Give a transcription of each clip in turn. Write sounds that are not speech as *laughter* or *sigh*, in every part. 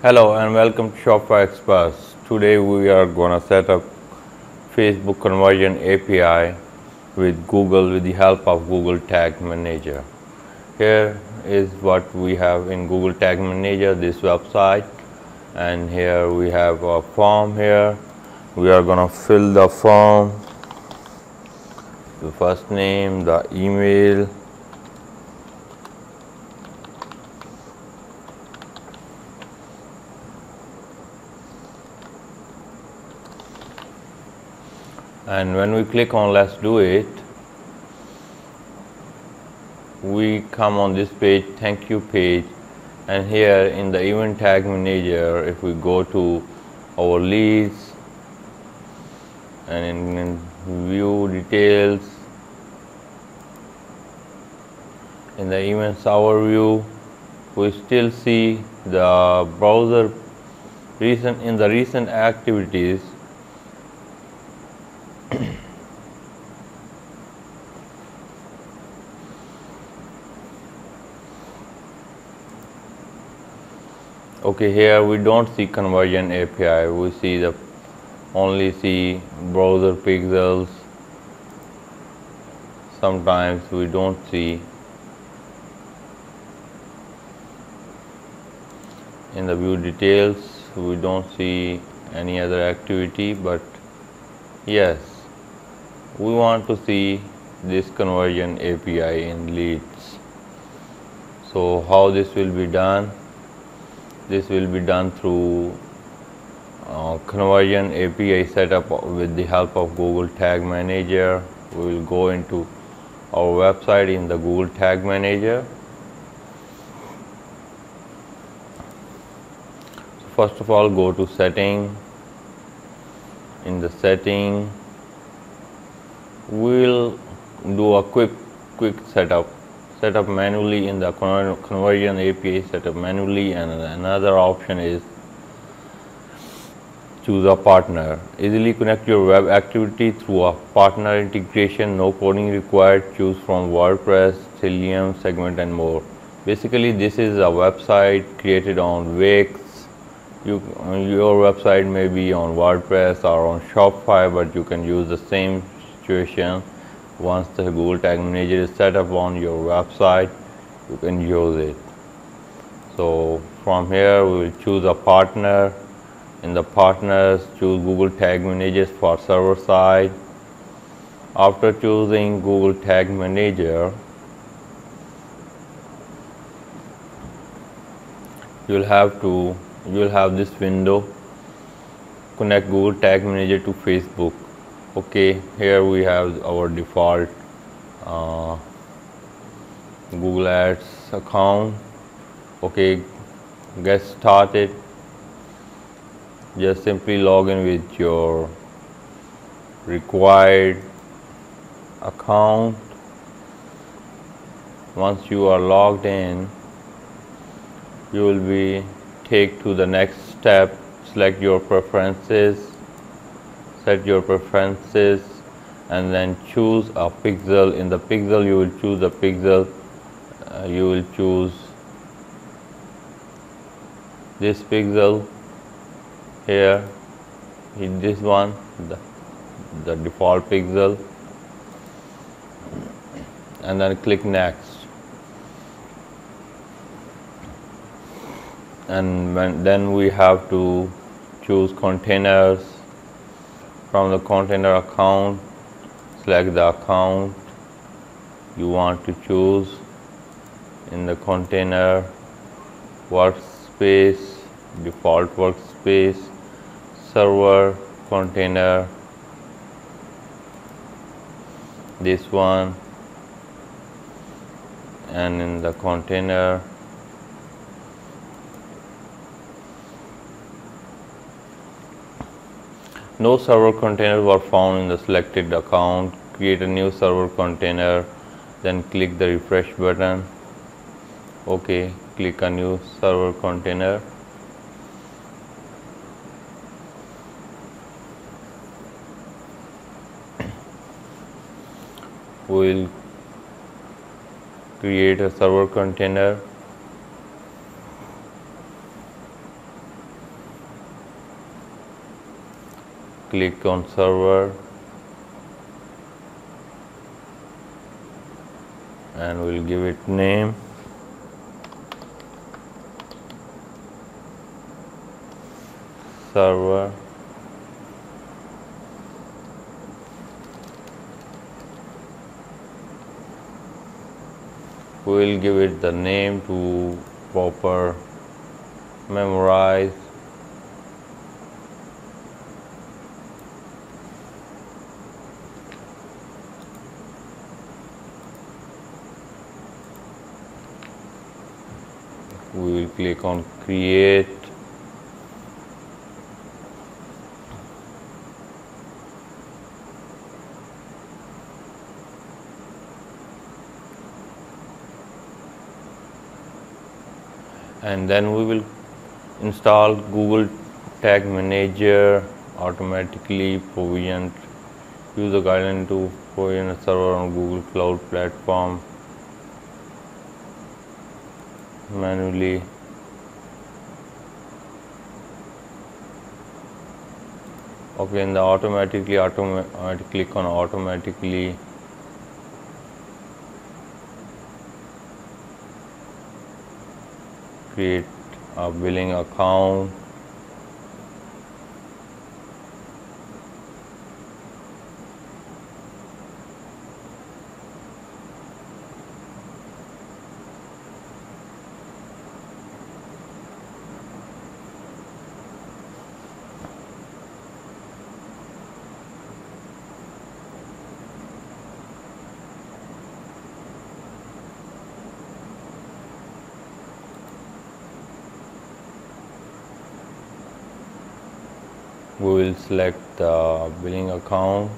Hello and welcome to Shopify Express. Today we are going to set up Facebook conversion API with Google with the help of Google Tag Manager. Here is what we have in Google Tag Manager this website and here we have a form here. We are going to fill the form the first name, the email, and when we click on let's do it we come on this page thank you page. And here in the event tag manager if we go to our leads and in, view details in the events overview we still see the browser recent in the recent activities *clears throat* okay here we don't see conversion API we see the only see browser pixels. Sometimes we don't see. In the view details we don't see any other activity but yes we want to see this conversion API in leads so how this will be done this will be done through uh, conversion API setup with the help of Google Tag Manager. We will go into our website in the Google Tag Manager. So first of all, go to setting. In the setting, we'll do a quick quick setup. Set up manually in the conversion API setup manually and another option is choose a partner. Easily connect your web activity through a partner integration no coding required. Choose from WordPress Tealium segment and more. Basically this is a website created on Wix. You, your website may be on WordPress or on Shopify but you can use the same situation. Once the Google Tag Manager is set up on your website you can use it. So from here we will choose a partner. In the partners choose Google Tag Managers for server side. After choosing Google Tag Manager you'll have to you'll have this window. Connect Google Tag Manager to Facebook okay here we have our default uh, Google Ads account. Okay get started. Just simply log in with your required account. Once you are logged in you will be take to the next step. Select your preferences set your preferences and then choose a pixel. In the pixel you will choose a pixel. Uh, you will choose this pixel here in this one the, the default pixel. And then click next. And when, then we have to choose containers from the container account select the account you want to choose in the container workspace default workspace server container this one and in the container No server containers were found in the selected account. Create a new server container, then click the refresh button. OK, click a new server container. We'll create a server container click on server. And we'll give it name. Server. We will give it the name to proper memorize we will click on create. And then we will install Google Tag Manager automatically provisioned use the guideline to provision a server on Google Cloud Platform manually okay in the automatically automatic click on automatically. Create a billing account we will select the billing account.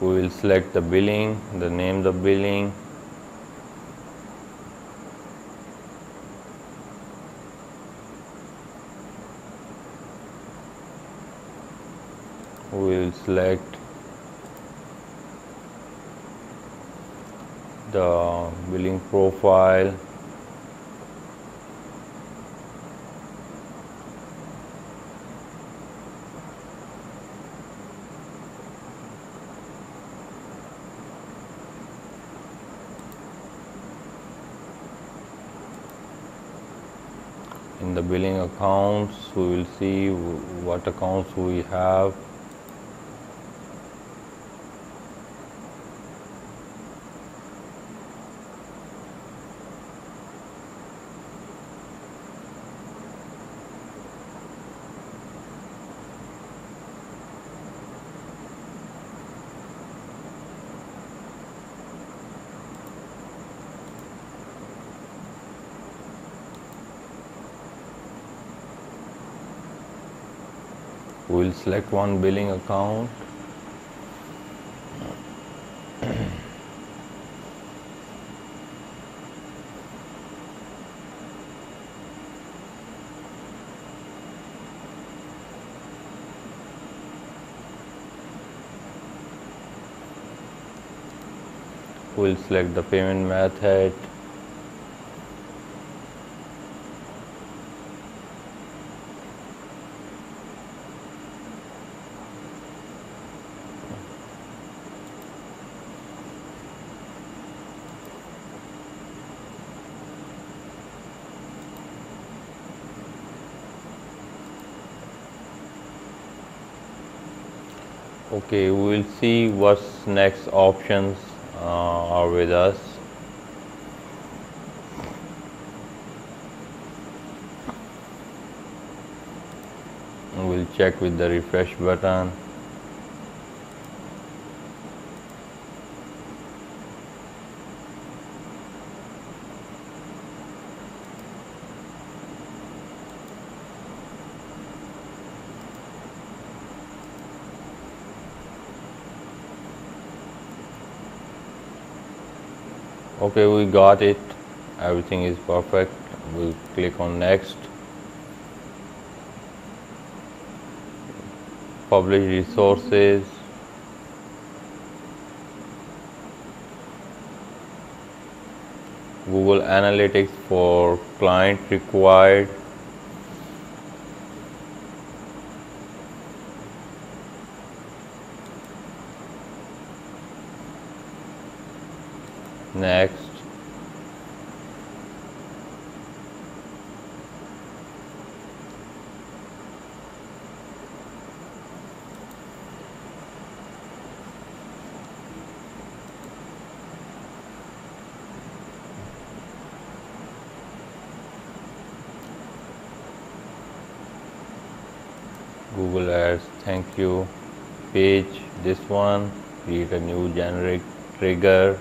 We will select the billing the name the billing we will select the billing profile in the billing accounts we will see what accounts we have we will select one billing account. We will select the payment method okay we will see what's next options uh, are with us. We'll check with the refresh button okay we got it. Everything is perfect. We'll click on next. Publish resources. Google Analytics for client required. Next Google Ads. Thank you. Page this one. Create a new generic trigger.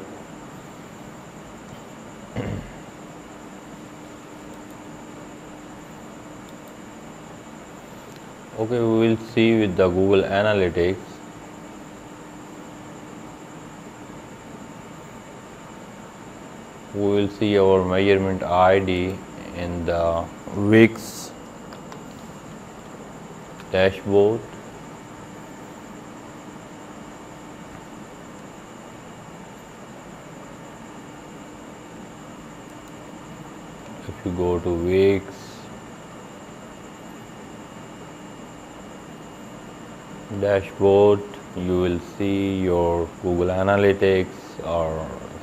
*clears throat* Okay we will see with the Google Analytics. We will see our measurement ID in the Wix dashboard. If you go to Wix dashboard you will see your Google Analytics or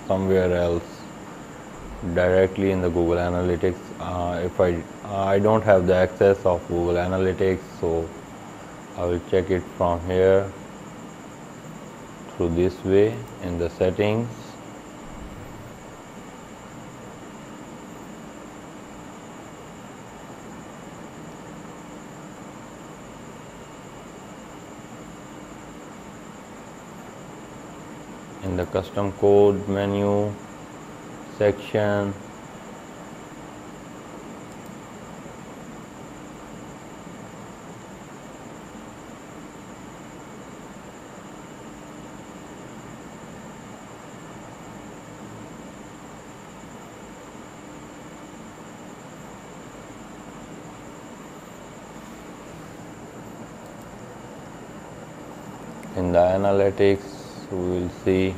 somewhere else directly in the Google Analytics. Uh, if I I don't have the access of Google Analytics so I will check it from here through this way in the settings. In the custom code menu section in the analytics we will see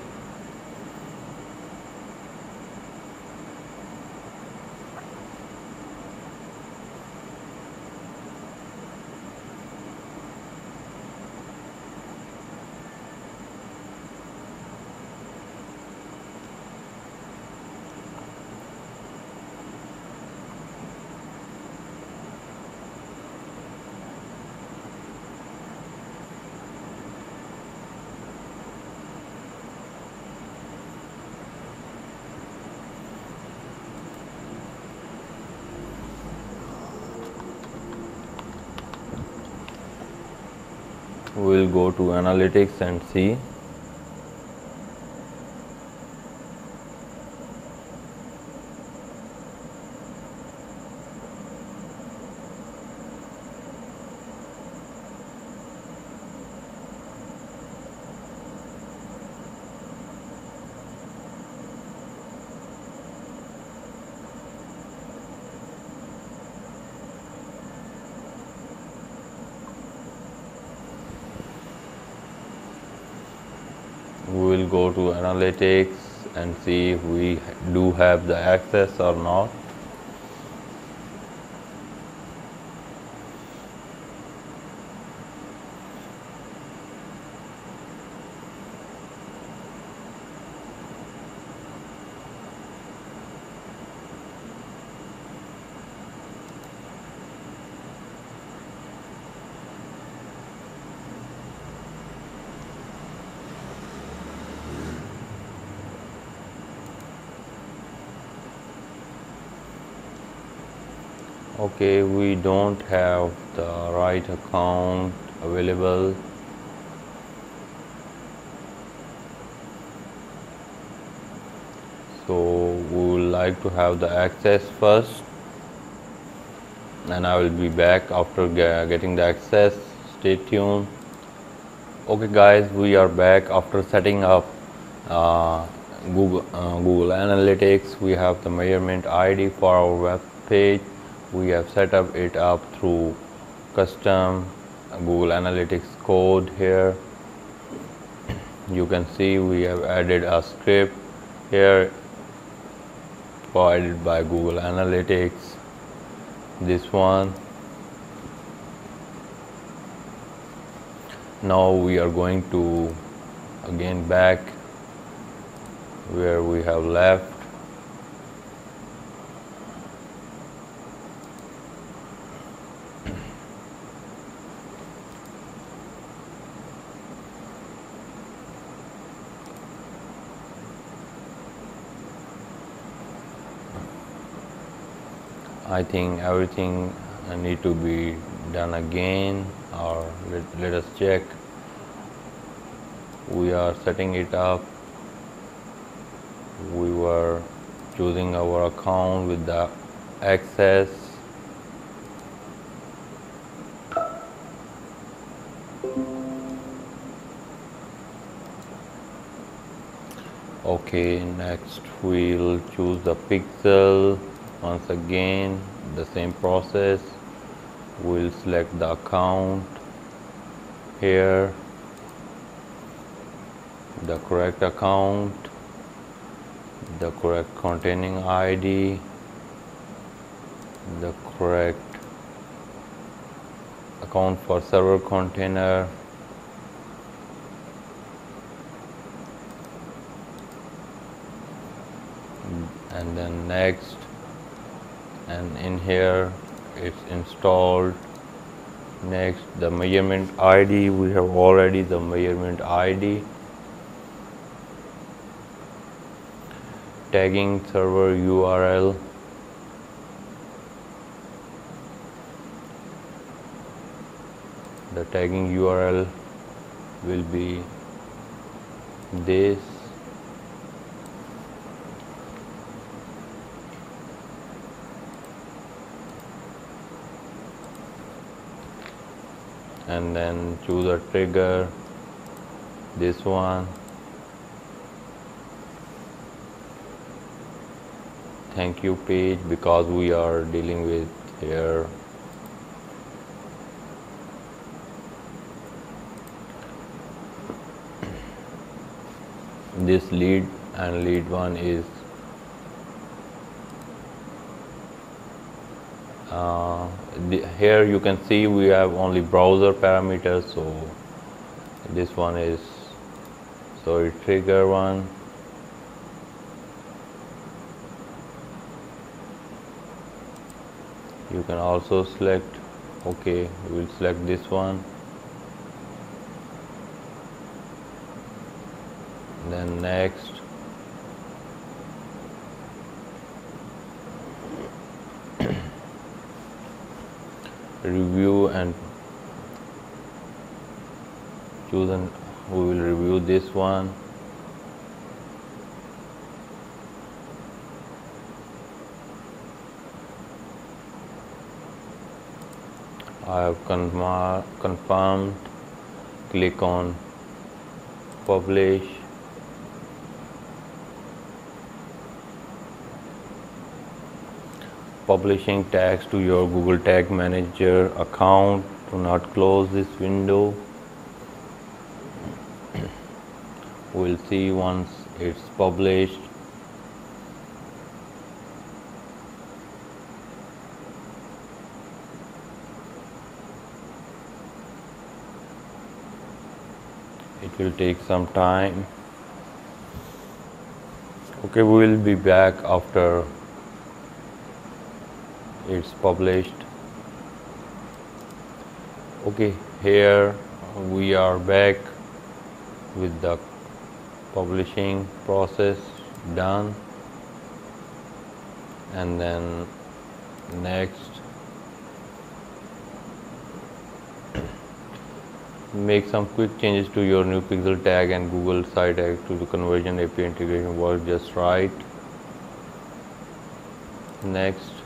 we will go to analytics and see we will go to analytics and see if we do have the access or not okay we don't have the right account available so we would like to have the access first and I will be back after getting the access stay tuned okay guys we are back after setting up uh, Google, uh, Google Analytics. We have the measurement ID for our web page. We have set up it up through custom Google Analytics code here. You can see we have added a script here provided by Google Analytics. This one. Now we are going to again back where we have left I think everything need to be done again or let, let us check. We are setting it up. We were choosing our account with the access. Okay next we'll choose the pixel once again the same process. We'll select the account here the correct account the correct containing ID the correct account for server container and then next and in here it's installed. Next the measurement ID we have already the measurement ID tagging server URL the tagging URL will be this and then choose a trigger this one. Thank you page because we are dealing with here *clears throat* this lead and lead one is uh, here you can see we have only browser parameters so this one is sorry trigger one. You can also select okay we'll select this one. Then next review and choose and we will review this one. I have confirmed click on publish publishing tags to your Google Tag Manager account do not close this window? *clears throat* We'll see once it's published. It will take some time. Okay we will be back after it's published. Okay here we are back with the publishing process done. And then next *coughs* make some quick changes to your new pixel tag and google site tag to the conversion api integration work just right. Next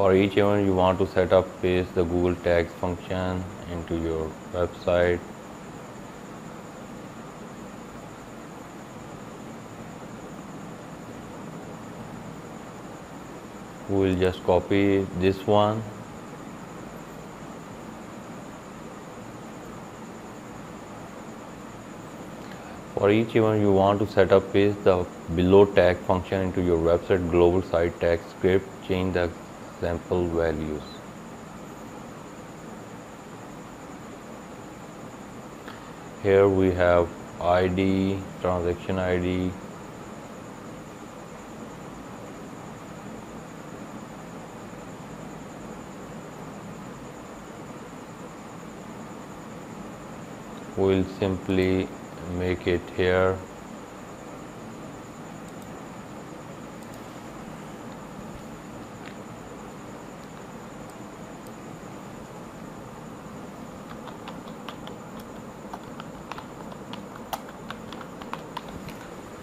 for each event you want to set up paste the google tags function into your website. We'll just copy this one. For each event you want to set up is the below tag function into your website global site tag script change the sample values. Here we have ID, transaction ID, we'll simply make it here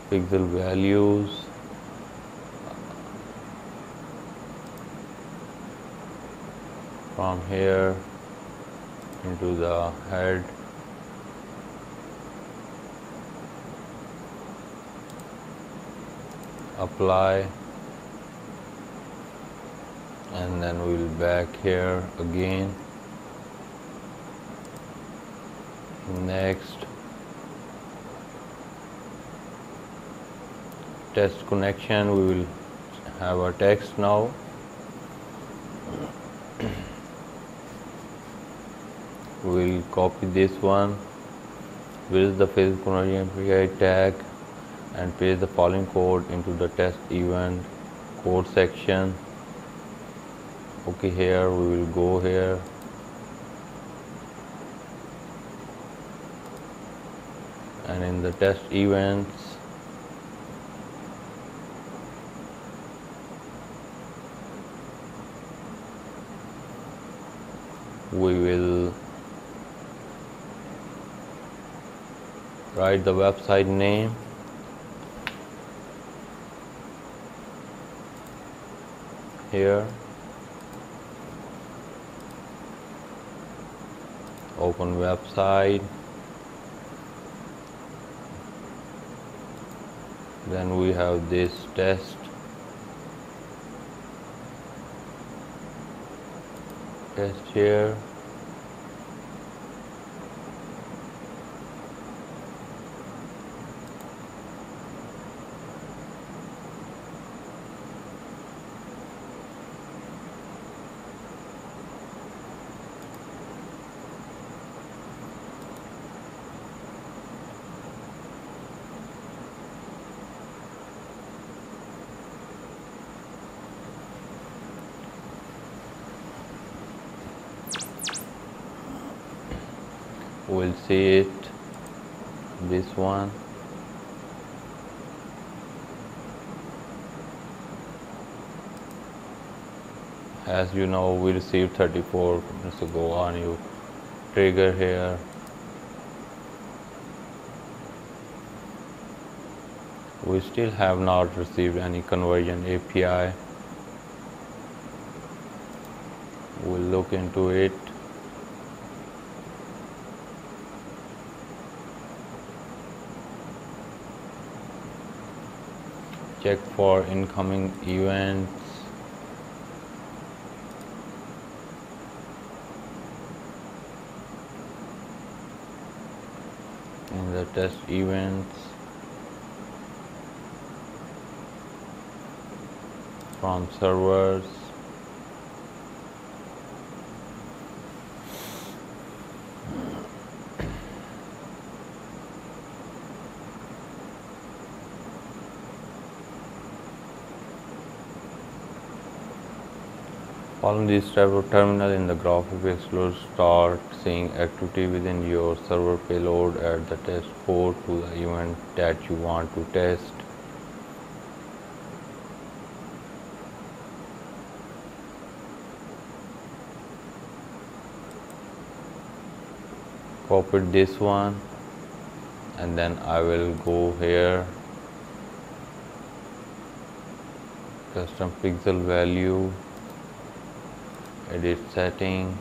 pixel values. From here into the head. Apply. And then we'll back here again. Next test connection we will have a text now. We'll copy this one. With the physical conversion API tag and paste the following code into the test event code section? Okay here we will go here. And in the test events we will write the website name. Here. Open website. Then we have this test. Test here we'll see it this one. As you know we received 34 minutes ago on you trigger here. We still have not received any conversion API we'll look into it check for incoming events? In the test events? From servers Following this type of terminal in the Graphic Explorer, start seeing activity within your server payload at the test port to the event that you want to test. Copy this one and then I will go here custom pixel value edit setting.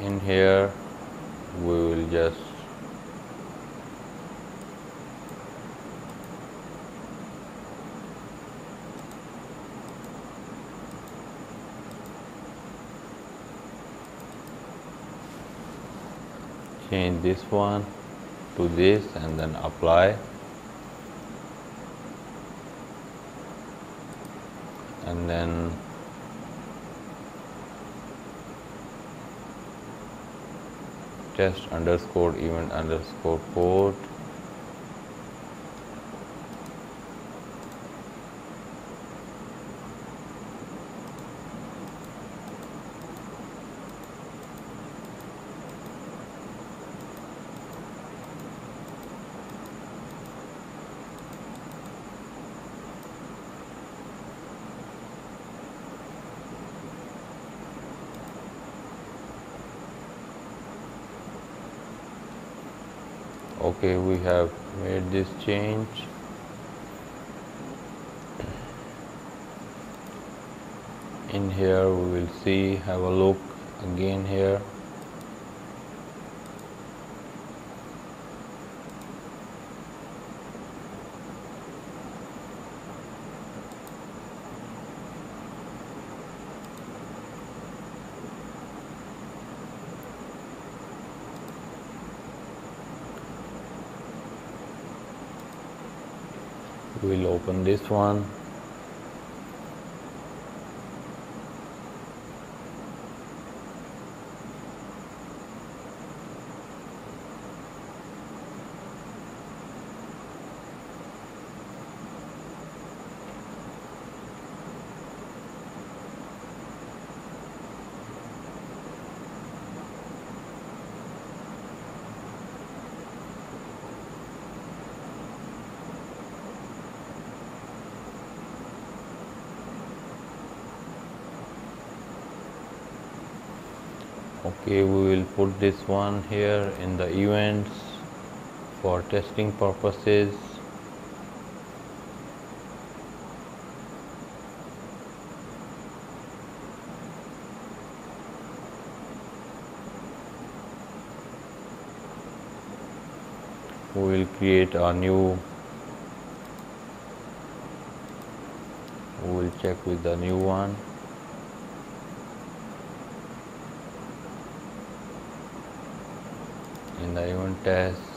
In here we will just change this one to this and then apply and then test underscore event underscore port okay we have made this change. In here we will see have a look again here we'll open this one okay we will put this one here in the events for testing purposes. We will create a new we will check with the new one in the event test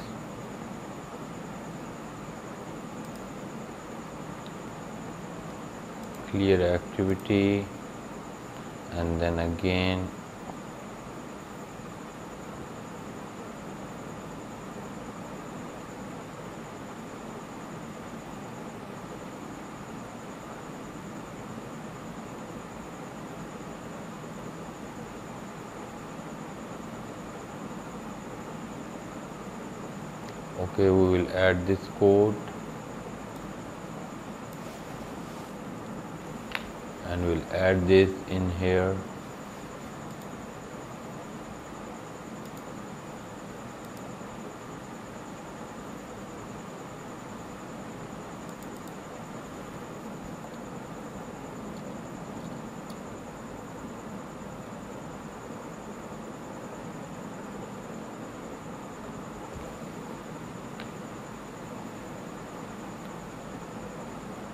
clear activity. And then again okay we will add this code. And we'll add this in here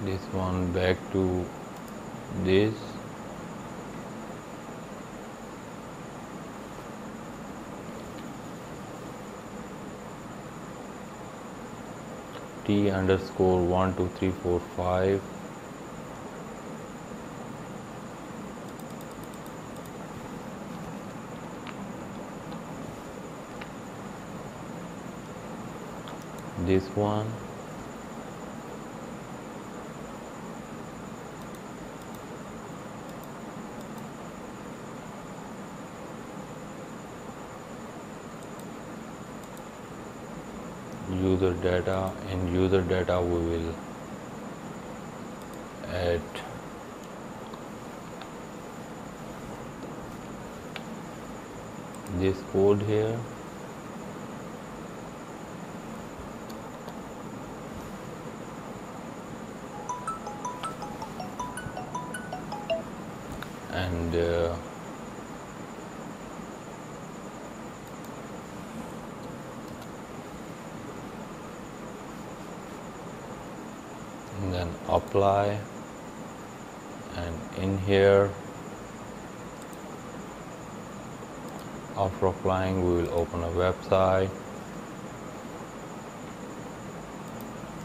this one back to this. T underscore one two three four five. This one user data in user data we will add this code here. And uh, apply and in here after applying we will open a website.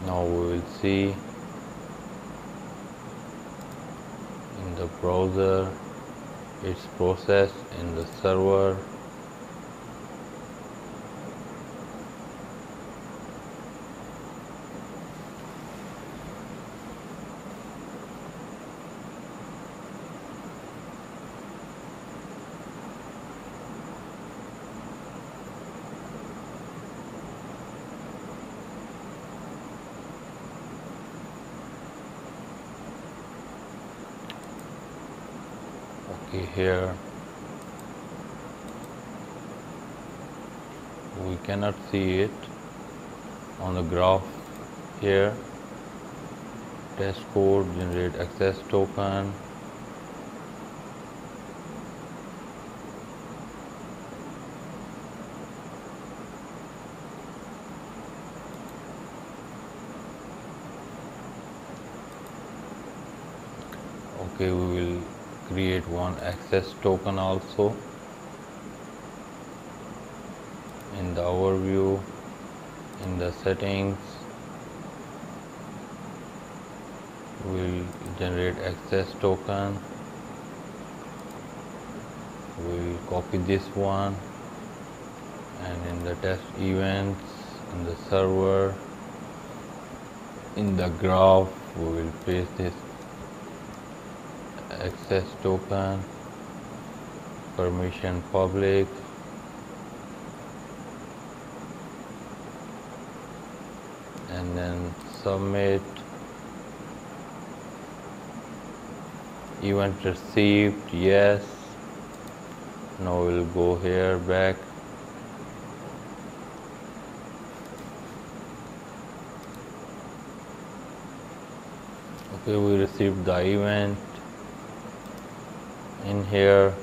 Now we will see in the browser its process in the server okay here we cannot see it on the graph here. Test code generate access token. Okay we will create one access token also in the overview in the settings we'll generate access token. We'll copy this one. And in the test events in the server in the graph we will paste this access token. Permission public and then submit. Event received yes. Now we'll go here back. Okay we received the event. In here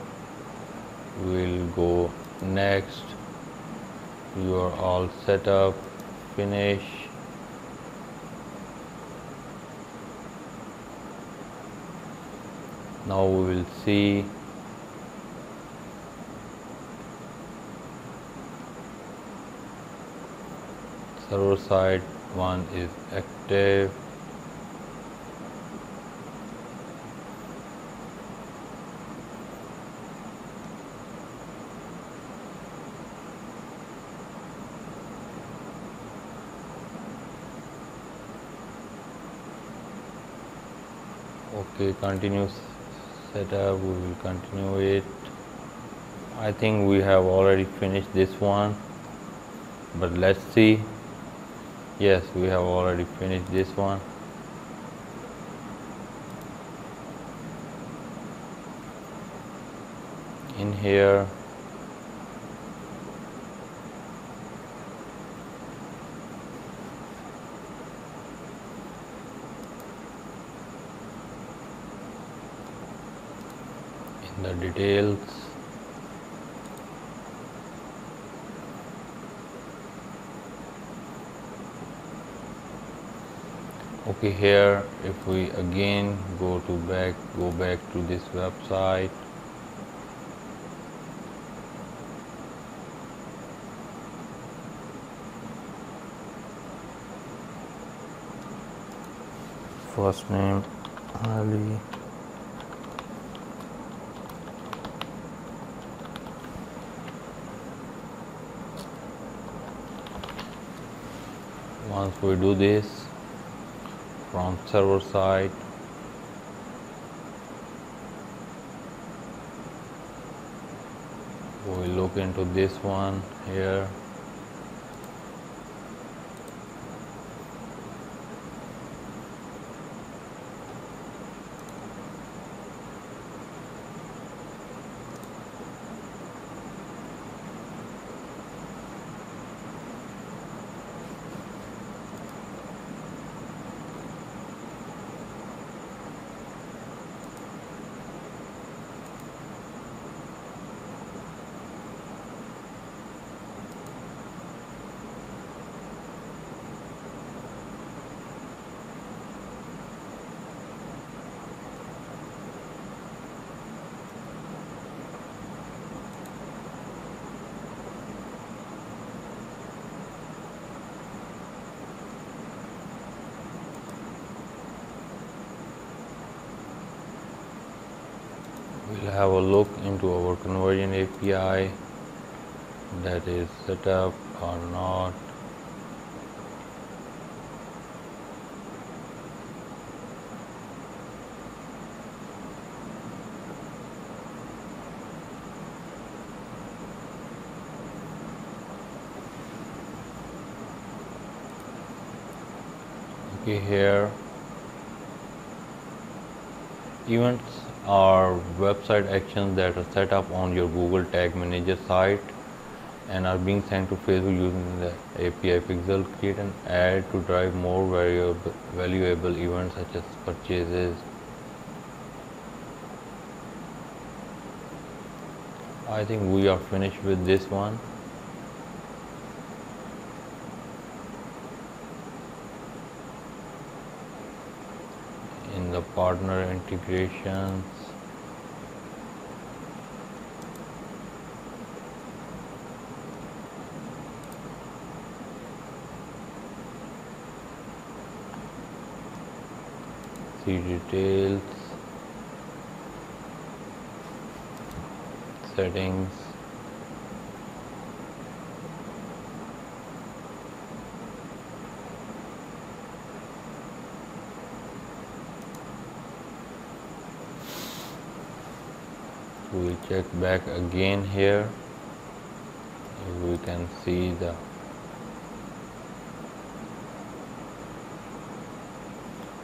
we'll go next. You are all set up finish now we will see. Server side one is active. Okay continue setup uh, we will continue it. I think we have already finished this one but let's see. Yes we have already finished this one. In here in the details. Okay here if we again go to back go back to this website. First name Ali once we do this from server side we look into this one here have a look into our conversion API that is set up or not. Okay here. Events are website actions that are set up on your Google Tag Manager site and are being sent to Facebook using the API Pixel. Create an ad to drive more valuable, valuable events such as purchases. I think we are finished with this one. Partner integrations. See details. Settings we will check back again here we can see the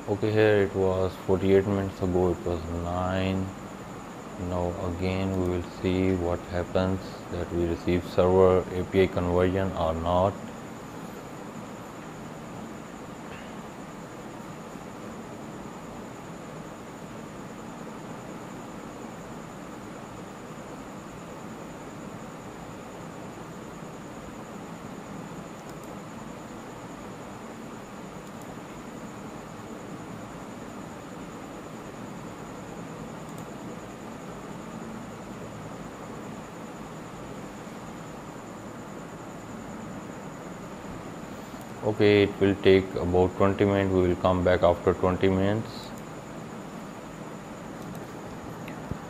okay here it was 48 minutes ago it was 9 now again we will see what happens that we receive server API conversion or not okay it will take about 20 minutes. We will come back after 20 minutes.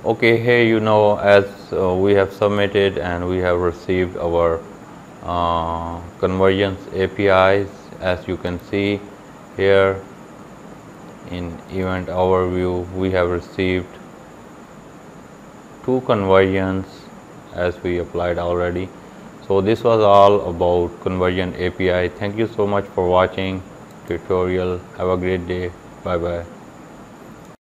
Okay here you know as uh, we have submitted and we have received our uh, conversions APIs as you can see here in event overview we have received two conversions as we applied already so this was all about conversion API thank you so much for watching. Tutorial. Have a great day. Bye bye